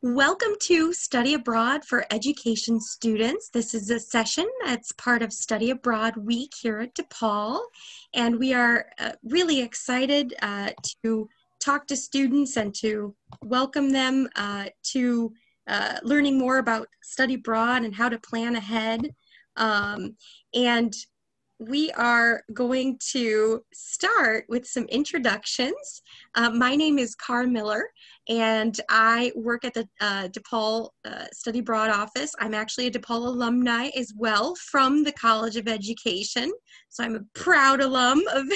Welcome to Study Abroad for Education Students. This is a session that's part of Study Abroad Week here at DePaul, and we are uh, really excited uh, to talk to students and to welcome them uh, to uh, learning more about study abroad and how to plan ahead. Um, and we are going to start with some introductions. Uh, my name is Cara Miller, and I work at the uh, DePaul uh, Study Abroad office. I'm actually a DePaul alumni as well from the College of Education, so I'm a proud alum of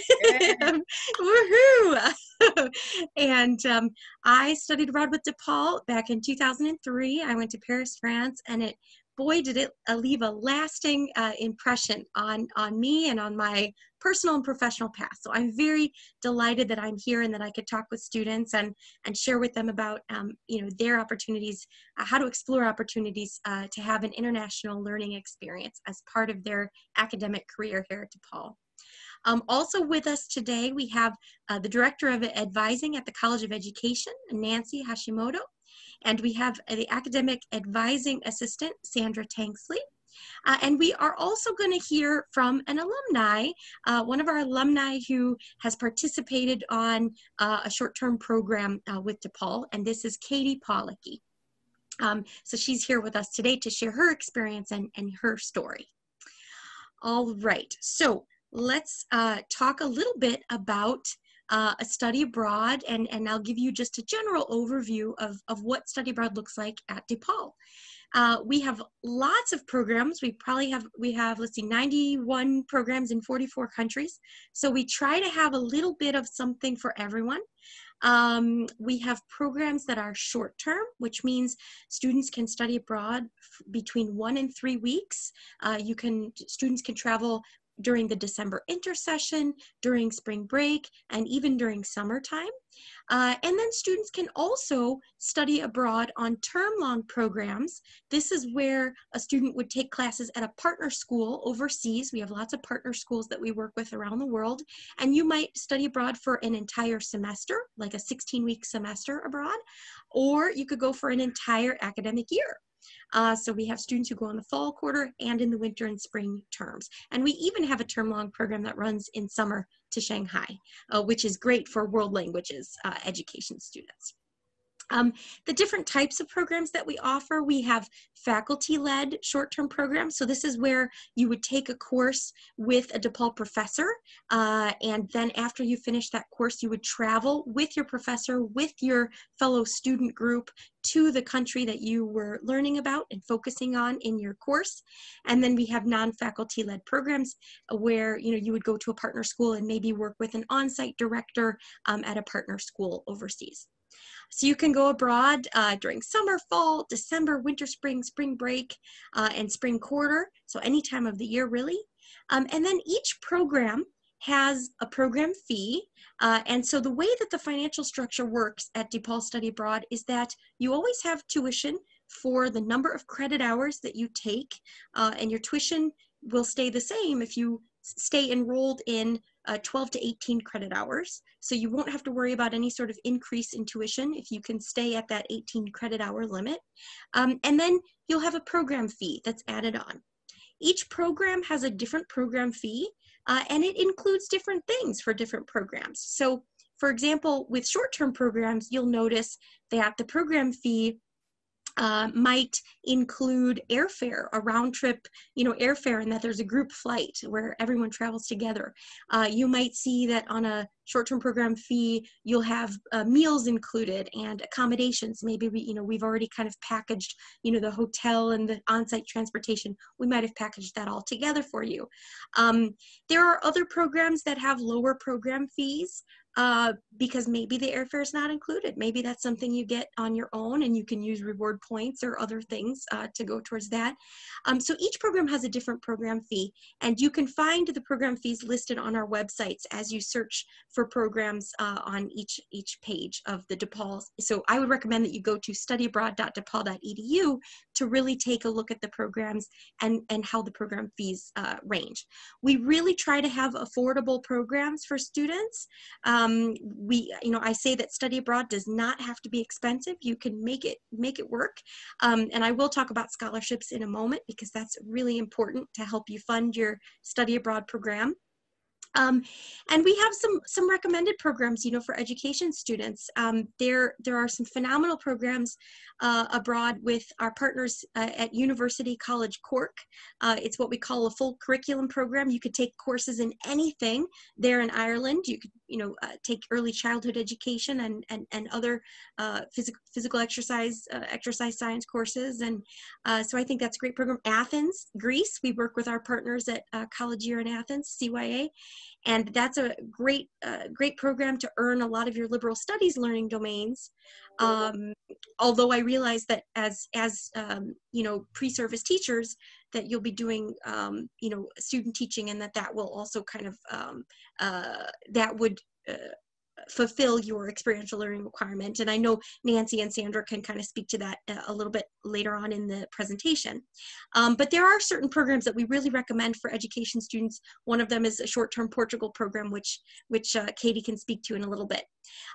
Woohoo! and um, I studied abroad with DePaul back in 2003. I went to Paris, France, and it boy, did it uh, leave a lasting uh, impression on, on me and on my personal and professional path. So I'm very delighted that I'm here and that I could talk with students and, and share with them about, um, you know, their opportunities, uh, how to explore opportunities uh, to have an international learning experience as part of their academic career here at DePaul. Um, also with us today, we have uh, the Director of Advising at the College of Education, Nancy Hashimoto, and we have the academic advising assistant, Sandra Tanksley. Uh, and we are also going to hear from an alumni, uh, one of our alumni who has participated on uh, a short-term program uh, with DePaul, and this is Katie Pollocky. Um, so she's here with us today to share her experience and, and her story. All right, so let's uh, talk a little bit about uh, a study abroad, and, and I'll give you just a general overview of, of what study abroad looks like at DePaul. Uh, we have lots of programs. We probably have, we have, let's see, 91 programs in 44 countries. So we try to have a little bit of something for everyone. Um, we have programs that are short term, which means students can study abroad between one and three weeks. Uh, you can, students can travel during the December intersession, during spring break, and even during summertime. Uh, and then students can also study abroad on term-long programs. This is where a student would take classes at a partner school overseas. We have lots of partner schools that we work with around the world. And you might study abroad for an entire semester, like a 16-week semester abroad, or you could go for an entire academic year. Uh, so we have students who go on the fall quarter and in the winter and spring terms. And we even have a term long program that runs in summer to Shanghai, uh, which is great for world languages uh, education students. Um, the different types of programs that we offer, we have faculty-led short-term programs. So this is where you would take a course with a DePaul professor, uh, and then after you finish that course, you would travel with your professor, with your fellow student group to the country that you were learning about and focusing on in your course. And then we have non-faculty led programs where you know you would go to a partner school and maybe work with an on-site director um, at a partner school overseas. So you can go abroad uh, during summer, fall, December, winter, spring, spring break, uh, and spring quarter. So any time of the year, really. Um, and then each program has a program fee. Uh, and so the way that the financial structure works at DePaul Study Abroad is that you always have tuition for the number of credit hours that you take, uh, and your tuition will stay the same if you stay enrolled in uh, 12 to 18 credit hours. So you won't have to worry about any sort of increase in tuition if you can stay at that 18 credit hour limit. Um, and then you'll have a program fee that's added on. Each program has a different program fee uh, and it includes different things for different programs. So for example, with short-term programs, you'll notice that the program fee uh, might include airfare, a round trip, you know, airfare, and that there's a group flight where everyone travels together. Uh, you might see that on a short-term program fee, you'll have uh, meals included and accommodations. Maybe we, you know, we've already kind of packaged, you know, the hotel and the on-site transportation. We might have packaged that all together for you. Um, there are other programs that have lower program fees uh, because maybe the airfare is not included. Maybe that's something you get on your own and you can use reward points or other things uh, to go towards that. Um, so each program has a different program fee and you can find the program fees listed on our websites as you search for programs uh, on each, each page of the DePaul. So I would recommend that you go to studyabroad.depaul.edu to really take a look at the programs and, and how the program fees uh, range. We really try to have affordable programs for students. Uh, Um, we, you know, I say that study abroad does not have to be expensive. You can make it make it work. Um, and I will talk about scholarships in a moment because that's really important to help you fund your study abroad program. Um, and we have some some recommended programs, you know, for education students. Um, there there are some phenomenal programs uh, abroad with our partners uh, at University College Cork. Uh, it's what we call a full curriculum program. You could take courses in anything there in Ireland. You could you know uh, take early childhood education and and and other uh, physical physical exercise uh, exercise science courses. And so I think that's a great program. Athens, Greece. We work with our partners at College Year in Athens, CYA and that's a great uh, great program to earn a lot of your liberal studies learning domains. Um, although i realize that as as um, you know pre-service teachers that you'll be doing um, you know student teaching and that that will also kind of um, uh, that would uh, fulfill your experiential learning requirement. And I know Nancy and Sandra can kind of speak to that uh, a little bit later on in the presentation. Um, but there are certain programs that we really recommend for education students. One of them is a short-term Portugal program, which, which uh, Katie can speak to in a little bit.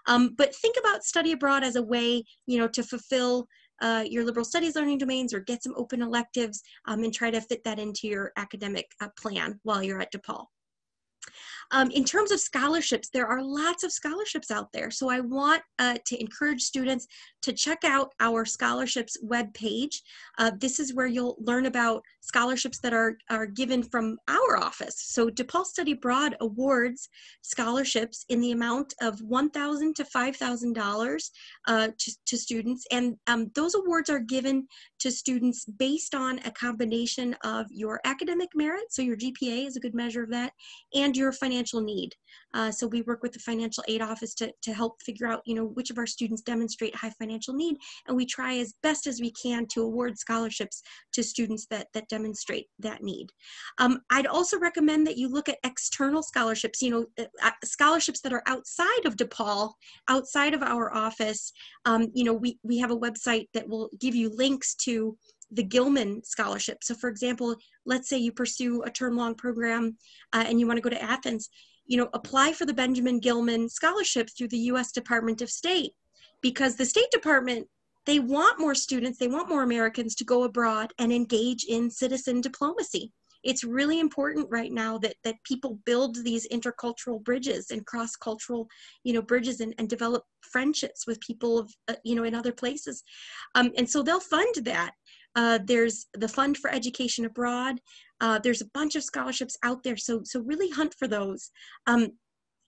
Um, but think about study abroad as a way, you know, to fulfill uh, your liberal studies learning domains or get some open electives um, and try to fit that into your academic uh, plan while you're at DePaul. Um, in terms of scholarships, there are lots of scholarships out there. So I want uh, to encourage students to check out our scholarships webpage. Uh, this is where you'll learn about scholarships that are, are given from our office. So DePaul Study Abroad awards scholarships in the amount of 1,000 to $5,000 uh, to, to students. And um, those awards are given to students based on a combination of your academic merit, so your GPA is a good measure of that, and your financial need. Uh, so we work with the financial aid office to, to help figure out, you know, which of our students demonstrate high financial need, and we try as best as we can to award scholarships to students that, that demonstrate that need. Um, I'd also recommend that you look at external scholarships, you know, uh, uh scholarships that are outside of DePaul, outside of our office. Um, you know, we, we have a website that will give you links to the Gilman Scholarship. So for example, let's say you pursue a term-long program uh, and you want to go to Athens, you know, apply for the Benjamin Gilman Scholarship through the U.S. Department of State because the State Department, they want more students, they want more Americans to go abroad and engage in citizen diplomacy. It's really important right now that, that people build these intercultural bridges and cross-cultural, you know, bridges and, and develop friendships with people of, uh, you know, in other places. Um, and so they'll fund that. Uh, there's the Fund for Education Abroad. Uh, there's a bunch of scholarships out there, so, so really hunt for those. Um,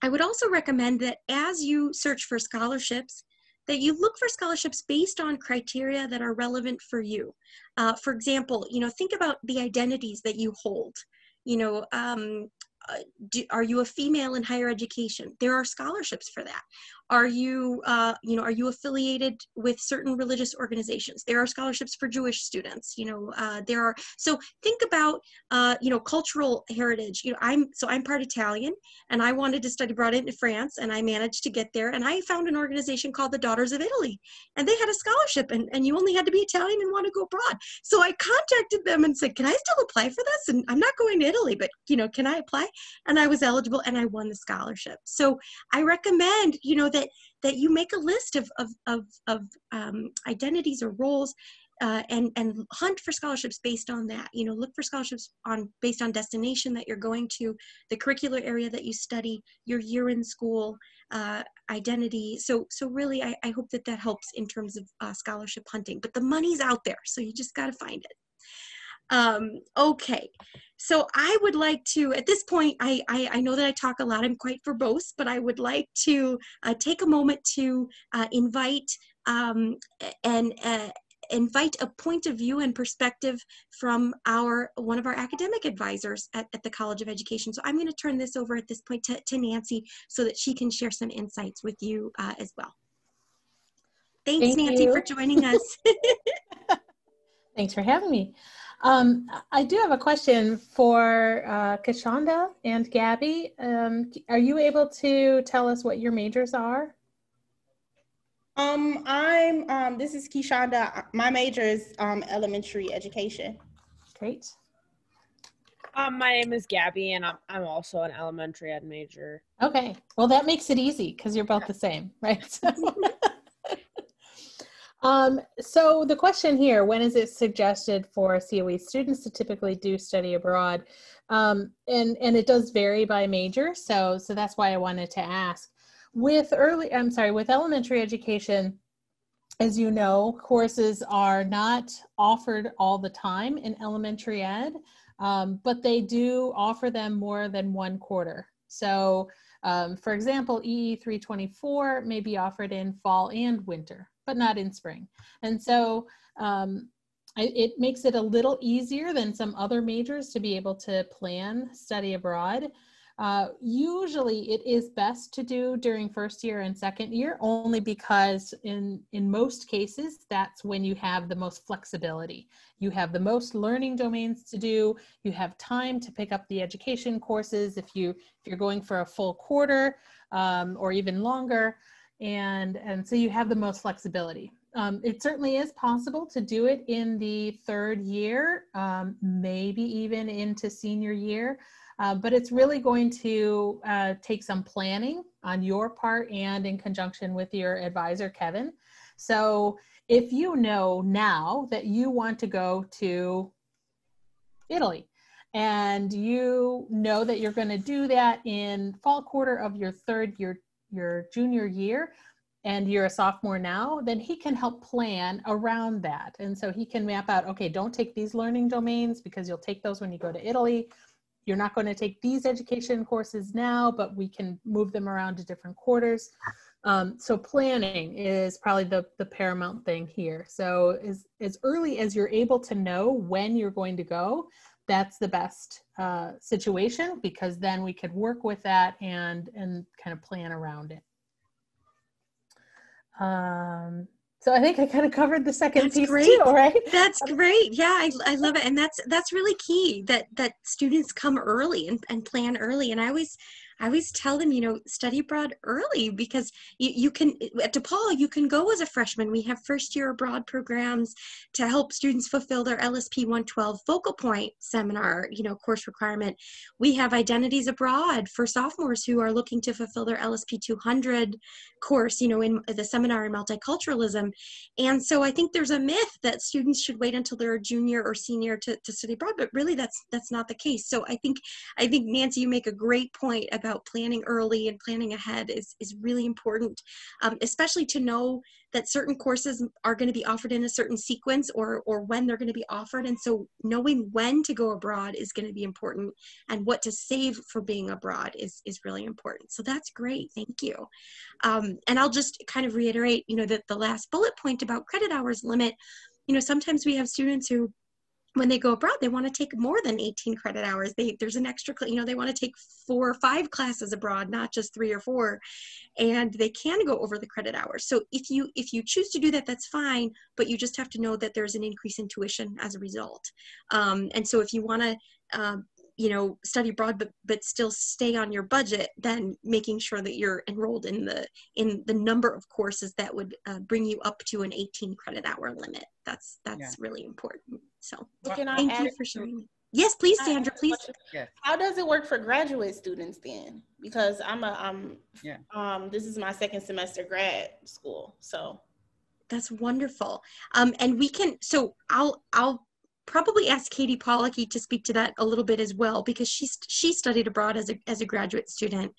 I would also recommend that as you search for scholarships, that you look for scholarships based on criteria that are relevant for you. Uh, for example, you know, think about the identities that you hold. You know, um, uh, do, are you a female in higher education? There are scholarships for that. Are you, uh, you know, are you affiliated with certain religious organizations? There are scholarships for Jewish students. You know, uh, there are. So think about, uh, you know, cultural heritage. You know, I'm so I'm part Italian, and I wanted to study abroad in France, and I managed to get there. And I found an organization called the Daughters of Italy, and they had a scholarship, and, and you only had to be Italian and want to go abroad. So I contacted them and said, "Can I still apply for this?" And I'm not going to Italy, but you know, can I apply? And I was eligible, and I won the scholarship. So I recommend, you know, that that that you make a list of of of, of um, identities or roles uh, and and hunt for scholarships based on that. You know, look for scholarships on based on destination that you're going to, the curricular area that you study, your year in school, uh, identity. So so really, I, I hope that that helps in terms of uh, scholarship hunting. But the money's out there, so you just got to find it. Um, okay, so I would like to, at this point, I, I, I, know that I talk a lot, I'm quite verbose, but I would like to uh, take a moment to uh, invite um, and uh, invite a point of view and perspective from our one of our academic advisors at, at the College of Education. So I'm going to turn this over at this point to, to Nancy so that she can share some insights with you uh, as well. Thanks, Thank Nancy, you. for joining us. Thanks for having me. Um, I do have a question for uh, Kishanda and Gabby. Um, are you able to tell us what your majors are? Um, I'm, um, this is Kishanda. My major is um, elementary education. Great. Um, my name is Gabby, and I'm I'm also an elementary ed major. Okay, well that makes it easy because you're both the same, right? um, so the question here: When is it suggested for COE students to typically do study abroad? Um, and and it does vary by major, so so that's why I wanted to ask. With early, I'm sorry, with elementary education, as you know, courses are not offered all the time in elementary ed, um, but they do offer them more than one quarter. So, um, for example, EE 324 may be offered in fall and winter, but not in spring. And so um, it makes it a little easier than some other majors to be able to plan study abroad. Uh, usually it is best to do during first year and second year only because in in most cases that's when you have the most flexibility. You have the most learning domains to do. You have time to pick up the education courses if you if you're going for a full quarter um, or even longer. And and so you have the most flexibility. Um, it certainly is possible to do it in the third year um, maybe even into senior year uh, but it's really going to uh, take some planning on your part and in conjunction with your advisor, Kevin. So if you know now that you want to go to Italy and you know that you're going to do that in fall quarter of your third year, your junior year, and you're a sophomore now, then he can help plan around that. And so he can map out, okay, don't take these learning domains because you'll take those when you go to Italy you're not going to take these education courses now, but we can move them around to different quarters. Um, so planning is probably the, the paramount thing here. So as, as early as you're able to know when you're going to go, that's the best uh, situation because then we could work with that and, and kind of plan around it. Um, so I think I kind of covered the second that's piece great. too, right? That's um, great. Yeah, I, I love it, and that's that's really key that that students come early and, and plan early. And I always I always tell them, you know, study abroad early because you, you can, at DePaul, you can go as a freshman. We have first year abroad programs to help students fulfill their LSP 112 focal point seminar, you know, course requirement. We have identities abroad for sophomores who are looking to fulfill their LSP 200 course, you know, in the seminar in multiculturalism. And so I think there's a myth that students should wait until they're a junior or senior to, to study abroad, but really that's, that's not the case. So I think, I think Nancy, you make a great point about about planning early and planning ahead is, is really important, um, especially to know that certain courses are going to be offered in a certain sequence or, or when they're going to be offered. And so knowing when to go abroad is going to be important and what to save for being abroad is, is really important. So that's great. Thank you. Um, and I'll just kind of reiterate, you know, that the last bullet point about credit hours limit, you know, sometimes we have students who when they go abroad, they want to take more than 18 credit hours. They, there's an extra, you know, they want to take four or five classes abroad, not just three or four, and they can go over the credit hours. So if you if you choose to do that, that's fine, but you just have to know that there's an increase in tuition as a result. Um, and so if you want to um, you know study abroad but but still stay on your budget then making sure that you're enrolled in the in the number of courses that would uh, bring you up to an 18 credit hour limit that's that's yeah. really important so Can thank you for sharing yes please sandra please yeah. how does it work for graduate students then because i'm a i'm yeah. um this is my second semester grad school so that's wonderful um and we can so i'll i'll probably ask Katie Pollocky to speak to that a little bit as well because she's she studied abroad as a as a graduate student.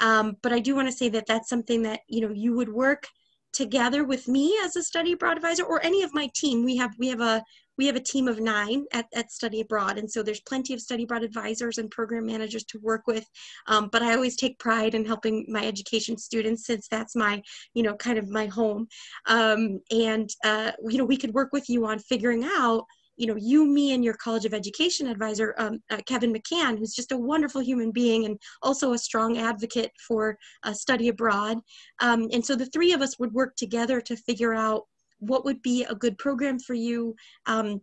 Um, but I do want to say that that's something that you know you would work together with me as a study abroad advisor or any of my team. We have we have a we have a team of nine at, at study abroad and so there's plenty of study abroad advisors and program managers to work with. Um, but i always take pride in helping my education students since that's my you know kind of my home. Um, and uh, you know we could work with you on figuring out you know you me and your college of education advisor um, uh, kevin mccann who's just a wonderful human being and also a strong advocate for uh, study abroad. Um, and so the three of us would work together to figure out what would be a good program for you um,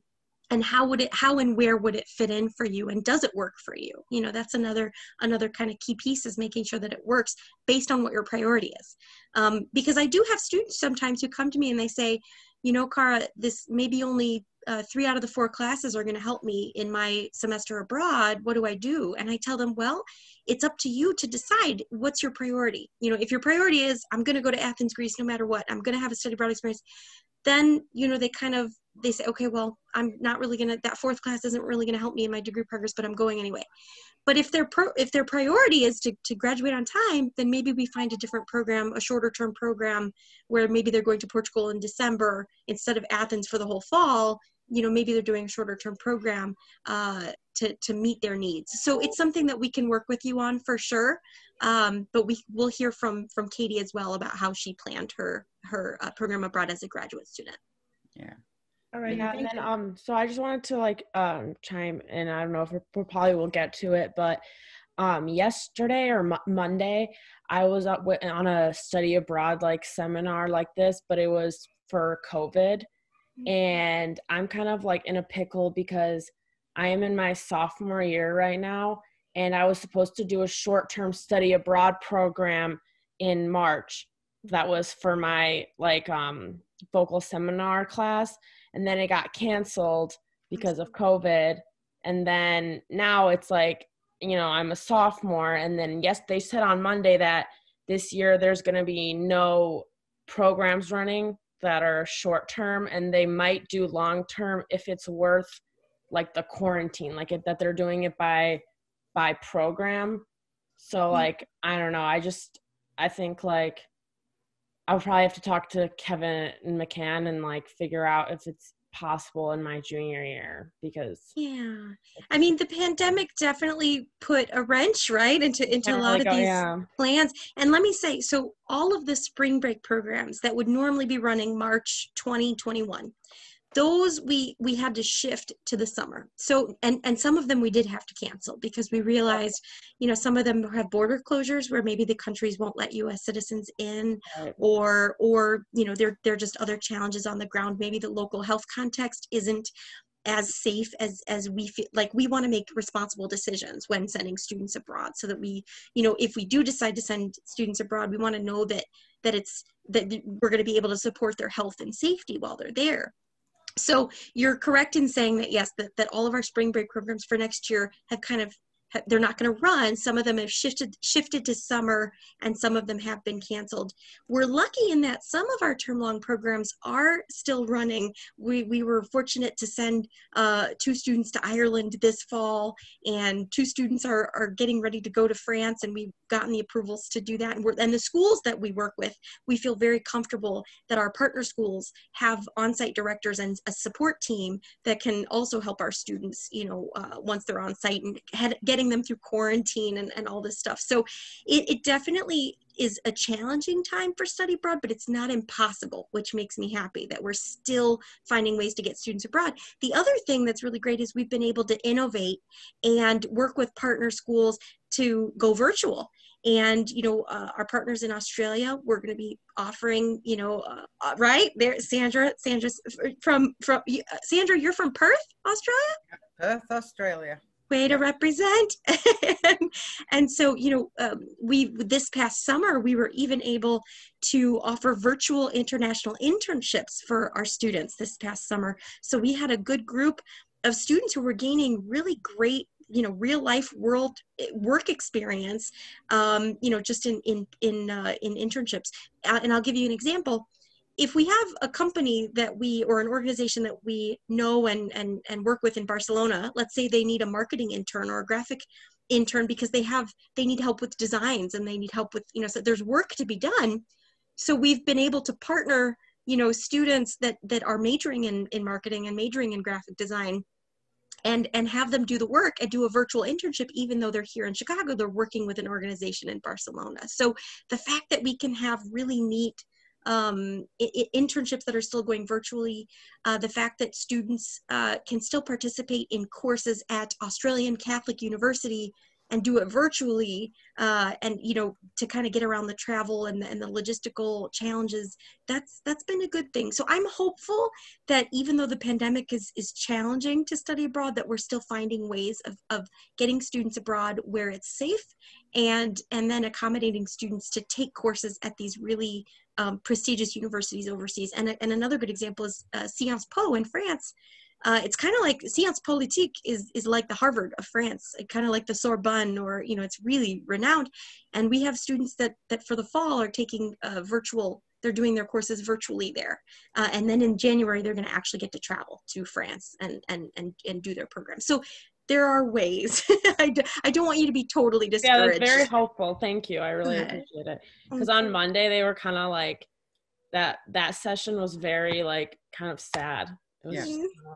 and how would it how and where would it fit in for you and does it work for you you know that's another another kind of key piece is making sure that it works based on what your priority is um, because i do have students sometimes who come to me and they say you know, Cara, this maybe only uh, three out of the four classes are going to help me in my semester abroad. What do I do? And I tell them, well, it's up to you to decide what's your priority. You know, if your priority is, I'm going to go to Athens, Greece, no matter what, I'm going to have a study abroad experience, then, you know, they kind of, they say, okay, well, I'm not really to, that fourth class isn't really to help me in my degree progress, but I'm going anyway. But if their pro, if their priority is to, to graduate on time, then maybe we find a different program, a shorter term program where maybe they're going to Portugal in December instead of Athens for the whole fall. You know, maybe they're doing a shorter term program uh, to, to meet their needs. So it's something that we can work with you on for sure. Um, but we will hear from from Katie as well about how she planned her her uh, program abroad as a graduate student. Yeah. All right. Yeah, and then um, so I just wanted to like um chime in. I don't know if we probably will get to it, but um, yesterday or Monday, I was up with, on a study abroad like seminar like this, but it was for COVID. And I'm kind of like in a pickle because I am in my sophomore year right now, and I was supposed to do a short-term study abroad program in March. That was for my like um focal seminar class and then it got canceled because of COVID. And then now it's like, you know, I'm a sophomore. And then, yes, they said on Monday that this year there's going to be no programs running that are short term and they might do long term if it's worth like the quarantine, like it, that they're doing it by by program. So mm-hmm. like I don't know, I just I think like I'll probably have to talk to Kevin and McCann and like figure out if it's possible in my junior year because yeah i mean the pandemic definitely put a wrench right into into a lot of oh, these yeah. plans and let me say so all of the spring break programs that would normally be running march 2021 those we we had to shift to the summer. So and and some of them we did have to cancel because we realized you know some of them have border closures where maybe the countries won't let us citizens in or or you know there there are just other challenges on the ground. Maybe the local health context isn't as safe as as we feel like we want to make responsible decisions when sending students abroad so that we you know if we do decide to send students abroad we want to know that that it's that we're going to be able to support their health and safety while they're there so you're correct in saying that yes that, that all of our spring break programs for next year have kind of they're not going to run. Some of them have shifted shifted to summer and some of them have been canceled. We're lucky in that some of our term long programs are still running. We, we were fortunate to send uh, two students to ireland this fall and two students are, are getting ready to go to france and we've gotten the approvals to do that. And, we're, and the schools that we work with we feel very comfortable that our partner schools have on-site directors and a support team that can also help our students you know uh, once they're on site and head, get getting them through quarantine and, and all this stuff. So it, it definitely is a challenging time for study abroad, but it's not impossible, which makes me happy that we're still finding ways to get students abroad. The other thing that's really great is we've been able to innovate and work with partner schools to go virtual and you know uh, our partners in australia we're going to be offering you know uh, uh, right there sandra sandra from from uh, sandra you're from perth australia perth australia way to represent. And, and, so you know um, we this past summer we were even able to offer virtual international internships for our students this past summer. So we had a good group of students who were gaining really great you know real life world eh, work experience um, you know just in in in uh, in internships. And i'll give you an example if we have a company that we or an organization that we know and and and work with in Barcelona, let's say they need a marketing intern or a graphic intern because they have they need help with designs and they need help with you know so there's work to be done. So we've been able to partner you know students that that are majoring in in marketing and majoring in graphic design and and have them do the work and do a virtual internship even though they're here in chicago they're working with an organization in barcelona so the fact that we can have really neat um, internships that are still going virtually, uh, the fact that students uh, can still participate in courses at Australian Catholic University and do it virtually uh, and you know to kind of get around the travel and the, and the logistical challenges that's that's been a good thing. So i'm hopeful that even though the pandemic is is challenging to study abroad that we're still finding ways of, of getting students abroad where it's safe and and then accommodating students to take courses at these really um, prestigious universities overseas. And, and another good example is uh, sciences po in france uh, it's kind of like sciences politique is is like the Harvard of France, kind of like the Sorbonne, or you know, it's really renowned. And we have students that that for the fall are taking uh, virtual. They're doing their courses virtually there, uh, and then in January they're going to actually get to travel to France and and and and do their program. So there are ways. I, do, I don't want you to be totally discouraged. Yeah, that's very helpful. Thank you. I really appreciate it. Because on Monday they were kind of like that. That session was very like kind of sad yeah.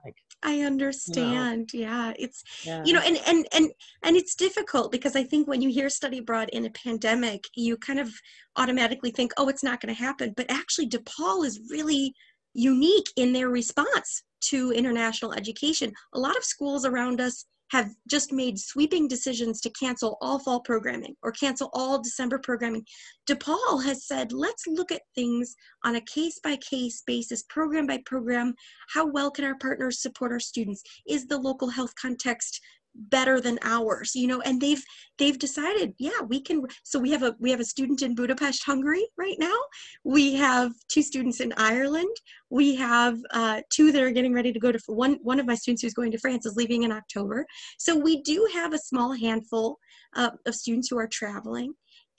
Like, I understand. You know, yeah. It's yeah. you know, and and and and it's difficult because I think when you hear study abroad in a pandemic, you kind of automatically think, oh, it's not going to happen. But actually DePaul is really unique in their response to international education. A lot of schools around us have just made sweeping decisions to cancel all fall programming or cancel all December programming. DePaul has said, let's look at things on a case by case basis, program by program. How well can our partners support our students? Is the local health context better than ours you know and they've they've decided yeah we can so we have a we have a student in budapest hungary right now. We have two students in ireland. We have uh, two that are getting ready to go to one one of my students who's going to france is leaving in october. So we do have a small handful uh, of students who are traveling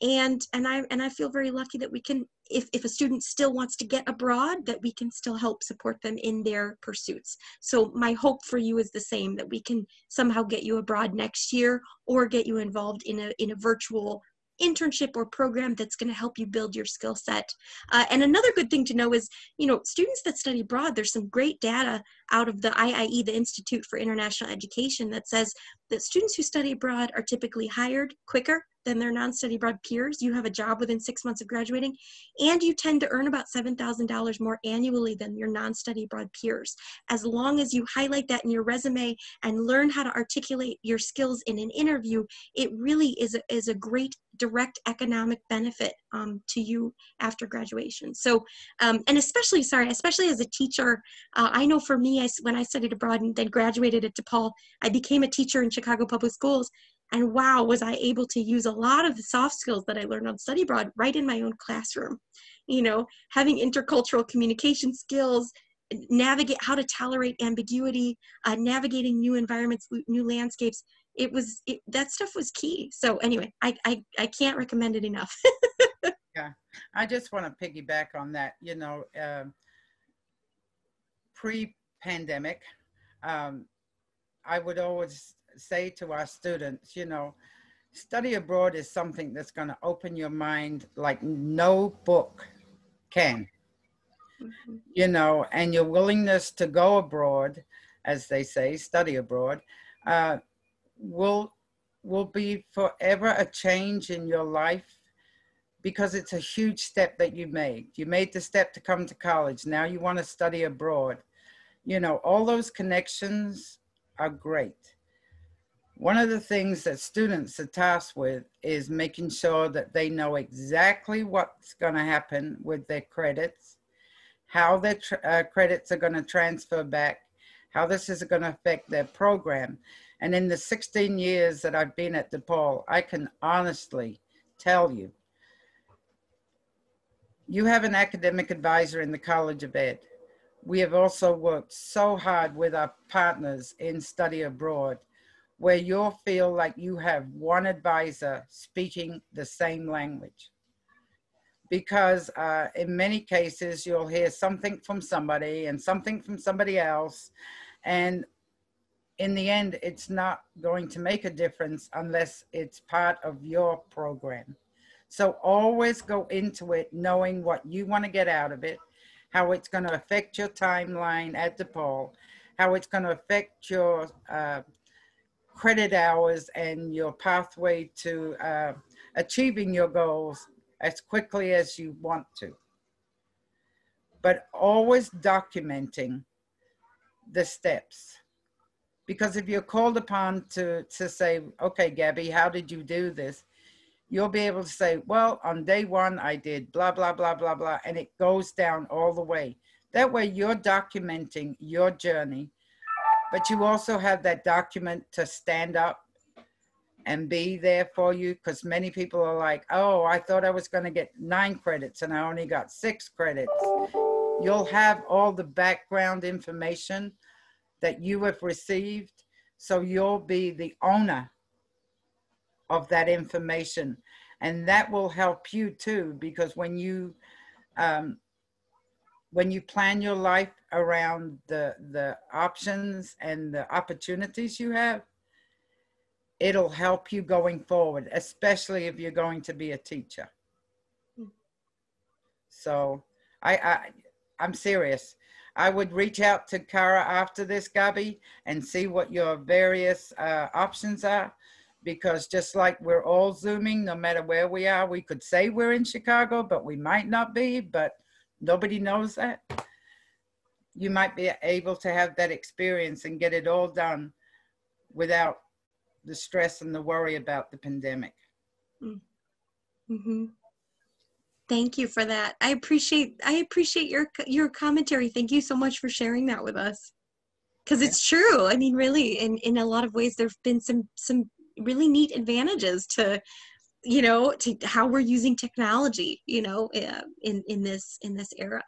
and and i and i feel very lucky that we can if, if a student still wants to get abroad that we can still help support them in their pursuits. So my hope for you is the same that we can somehow get you abroad next year or get you involved in a in a virtual internship or program that's going to help you build your skill set. Uh, and another good thing to know is, you know, students that study abroad, there's some great data out of the IIE, the Institute for International Education, that says that students who study abroad are typically hired quicker than their non-study abroad peers. You have a job within six months of graduating, and you tend to earn about $7,000 more annually than your non-study abroad peers. As long as you highlight that in your resume and learn how to articulate your skills in an interview, it really is a, is a great direct economic benefit um, to you after graduation. So, um, and especially, sorry, especially as a teacher, uh, I know for me, I, when I studied abroad and then graduated at DePaul, I became a teacher in Chicago Public Schools and wow, was I able to use a lot of the soft skills that I learned on study abroad right in my own classroom. You know, having intercultural communication skills, navigate how to tolerate ambiguity, uh, navigating new environments, new landscapes. It was it, that stuff was key. So anyway, I I, I can't recommend it enough. yeah, I just want to piggyback on that. You know, uh, pre-pandemic, um, I would always say to our students, you know, study abroad is something that's going to open your mind like no book can. Mm-hmm. You know, and your willingness to go abroad, as they say, study abroad, uh, will will be forever a change in your life because it's a huge step that you made. You made the step to come to college. Now you want to study abroad. You know, all those connections are great. One of the things that students are tasked with is making sure that they know exactly what's going to happen with their credits, how their uh, credits are going to transfer back, how this is going to affect their program. And in the 16 years that I've been at DePaul, I can honestly tell you, you have an academic advisor in the College of Ed. We have also worked so hard with our partners in study abroad where you'll feel like you have one advisor speaking the same language. Because uh, in many cases, you'll hear something from somebody and something from somebody else. And in the end, it's not going to make a difference unless it's part of your program. So always go into it knowing what you want to get out of it, how it's going to affect your timeline at DePaul, how it's going to affect your uh, credit hours and your pathway to uh, achieving your goals as quickly as you want to. But always documenting the steps. Because if you're called upon to, to say, okay, Gabby, how did you do this? You'll be able to say, well, on day one, I did blah, blah, blah, blah, blah. And it goes down all the way. That way, you're documenting your journey, but you also have that document to stand up and be there for you because many people are like, oh, I thought I was going to get nine credits and I only got six credits. You'll have all the background information that you have received. So you'll be the owner of that information. And that will help you too, because when you, um, when you plan your life around the, the options and the opportunities you have, it'll help you going forward, especially if you're going to be a teacher. So I, I I'm serious. I would reach out to Kara after this, Gabby, and see what your various uh, options are. Because just like we're all Zooming, no matter where we are, we could say we're in Chicago, but we might not be, but nobody knows that. You might be able to have that experience and get it all done without the stress and the worry about the pandemic. Mm-hmm. Thank you for that. I appreciate I appreciate your your commentary. Thank you so much for sharing that with us. Cuz yeah. it's true. I mean really in in a lot of ways there've been some some really neat advantages to you know to how we're using technology, you know, uh, in in this in this era.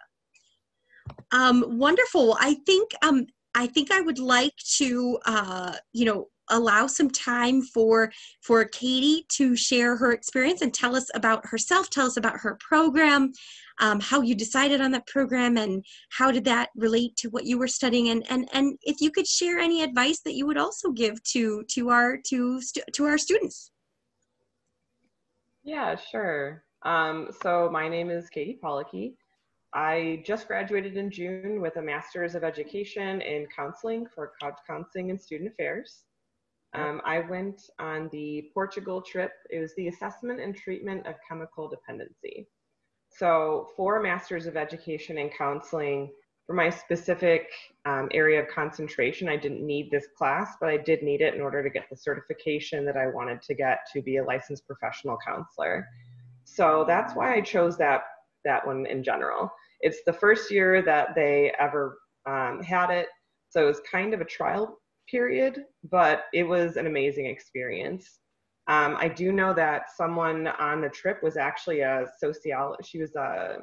Um wonderful. I think um I think I would like to uh you know allow some time for for Katie to share her experience and tell us about herself, tell us about her program, um, how you decided on that program, and how did that relate to what you were studying, and and and if you could share any advice that you would also give to to our to to our students. Yeah, sure. Um, so my name is Katie Pollocky. I just graduated in June with a Master's of Education in Counseling for College Counseling and Student Affairs. Um, I went on the Portugal trip. It was the assessment and treatment of chemical dependency. So, for a master's of education and counseling, for my specific um, area of concentration, I didn't need this class, but I did need it in order to get the certification that I wanted to get to be a licensed professional counselor. So that's why I chose that that one in general. It's the first year that they ever um, had it, so it was kind of a trial period, but it was an amazing experience. Um, I do know that someone on the trip was actually a sociologist. She was a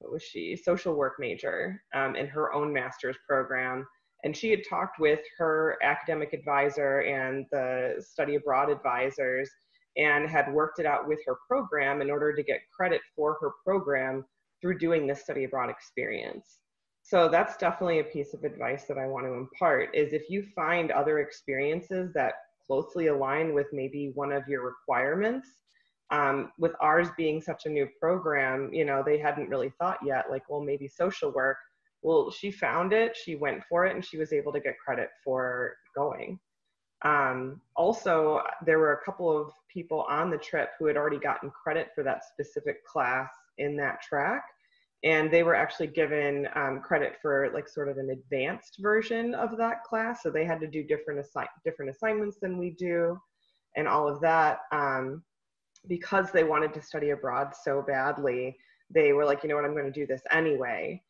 what was she? Social work major um, in her own master's program, and she had talked with her academic advisor and the study abroad advisors, and had worked it out with her program in order to get credit for her program through doing this study abroad experience. So that's definitely a piece of advice that I want to impart is if you find other experiences that closely align with maybe one of your requirements, um, with ours being such a new program, you know, they hadn't really thought yet, like, well, maybe social work. Well, she found it, she went for it, and she was able to get credit for going. Um, also, there were a couple of people on the trip who had already gotten credit for that specific class in that track and they were actually given um, credit for like sort of an advanced version of that class. So they had to do different assi- different assignments than we do and all of that. Um, because they wanted to study abroad so badly they were like you know what? I'm going to do this anyway.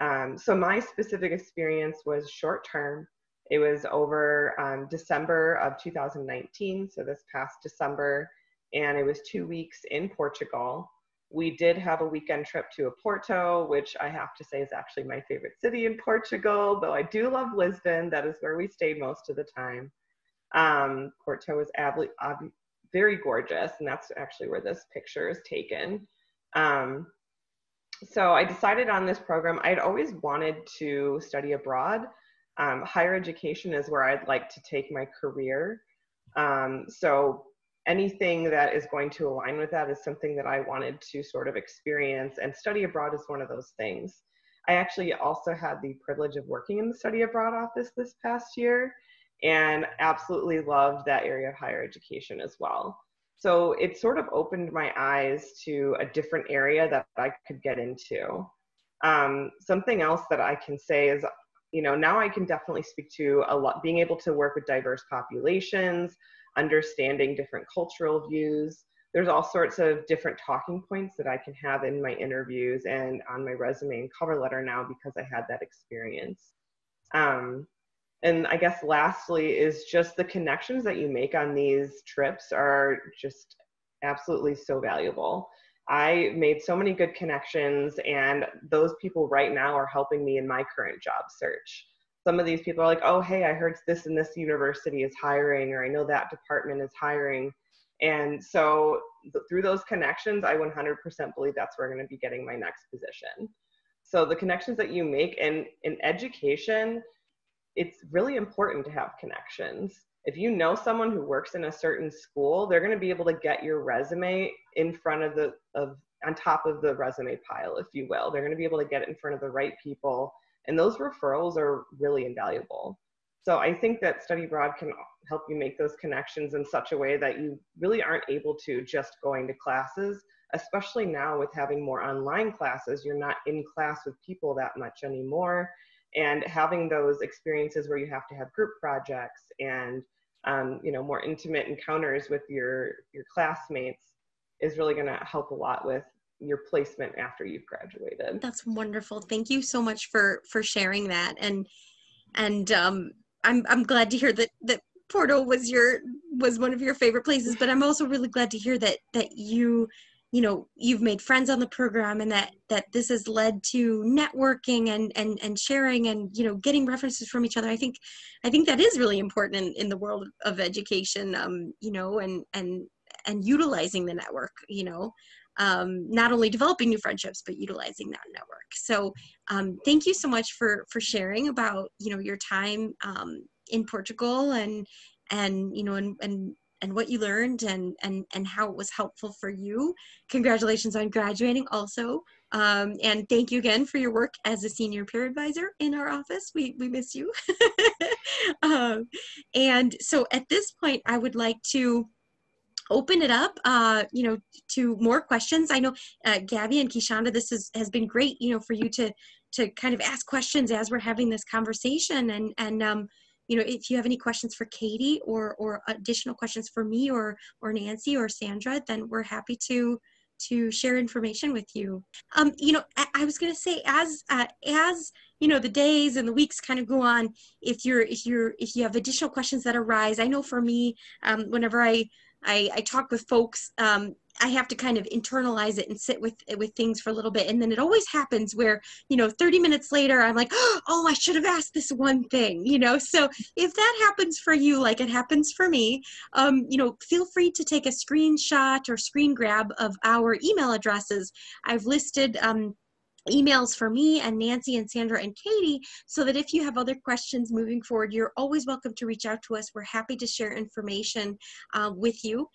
Um, so my specific experience was short term. It was over um, december of 2019 so this past december and it was two weeks in portugal we did have a weekend trip to Oporto, which I have to say is actually my favorite city in Portugal, though I do love Lisbon. That is where we stayed most of the time. Um, Porto is ab- ab- very gorgeous, and that's actually where this picture is taken. Um, so I decided on this program. I'd always wanted to study abroad. Um, higher education is where I'd like to take my career. Um, so anything that is going to align with that is something that I wanted to sort of experience, and study abroad is one of those things. I actually also had the privilege of working in the study abroad office this past year and absolutely loved that area of higher education as well. So it sort of opened my eyes to a different area that I could get into. Um, something else that I can say is you know, now I can definitely speak to a lot, being able to work with diverse populations, understanding different cultural views. There's all sorts of different talking points that I can have in my interviews and on my resume and cover letter now because I had that experience. Um, and I guess lastly is just the connections that you make on these trips are just absolutely so valuable. I made so many good connections, and those people right now are helping me in my current job search. Some of these people are like, oh, hey, I heard this and this university is hiring, or I know that department is hiring. And so th- through those connections, I 100% believe that's where I'm going to be getting my next position. So the connections that you make and in education, it's really important to have connections if you know someone who works in a certain school, they're going to be able to get your resume in front of the of on top of the resume pile, if you will. They're going to be able to get it in front of the right people, and those referrals are really invaluable. So I think that study abroad can help you make those connections in such a way that you really aren't able to just going to classes, especially now with having more online classes. You're not in class with people that much anymore. And having those experiences where you have to have group projects and um, you know more intimate encounters with your your classmates is really going to help a lot with your placement after you've graduated. That's wonderful. Thank you so much for for sharing that. And and um i'm i'm glad to hear that that Porto was your was one of your favorite places. But i'm also really glad to hear that that you you know you've made friends on the program and that that this has led to networking and and and sharing and you know getting references from each other. I think i think that is really important in, in the world of education um you know and and and utilizing the network you know um, not only developing new friendships but utilizing that network. So um, thank you so much for for sharing about you know your time um, in portugal and and you know and, and and what you learned and and and how it was helpful for you. Congratulations on graduating also. Um, and thank you again for your work as a senior peer advisor in our office. We we miss you. Um, and so at this point i would like to open it up uh, you know to more questions i know uh, gabby and kishanda this is, has been great you know for you to to kind of ask questions as we're having this conversation and and um, you know, if you have any questions for Katie or or additional questions for me or or Nancy or Sandra, then we're happy to to share information with you. Um, you know, I, I was going to say as uh, as you know the days and the weeks kind of go on, if you're if you're if you have additional questions that arise, I know for me, um, whenever I I, I talk with folks, um, I have to kind of internalize it and sit with with things for a little bit. And then it always happens where, you know, 30 minutes later, I'm like, oh, I should have asked this one thing, you know. So if that happens for you, like it happens for me, um, you know, feel free to take a screenshot or screen grab of our email addresses. I've listed um, emails for me and Nancy and Sandra and Katie so that if you have other questions moving forward, you're always welcome to reach out to us. We're happy to share information uh, with you.